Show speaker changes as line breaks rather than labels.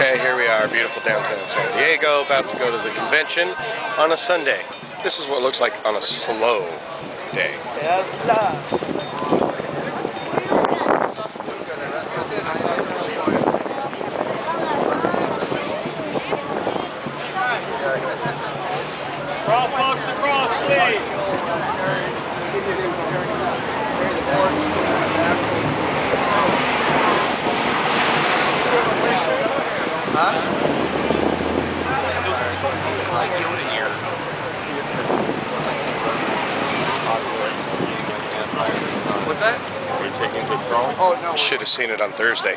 our beautiful downtown San Diego, about to go to the convention on a Sunday. This is what it looks like on a slow day.
Cross across, please.
What's that?
Should have seen it on Thursday.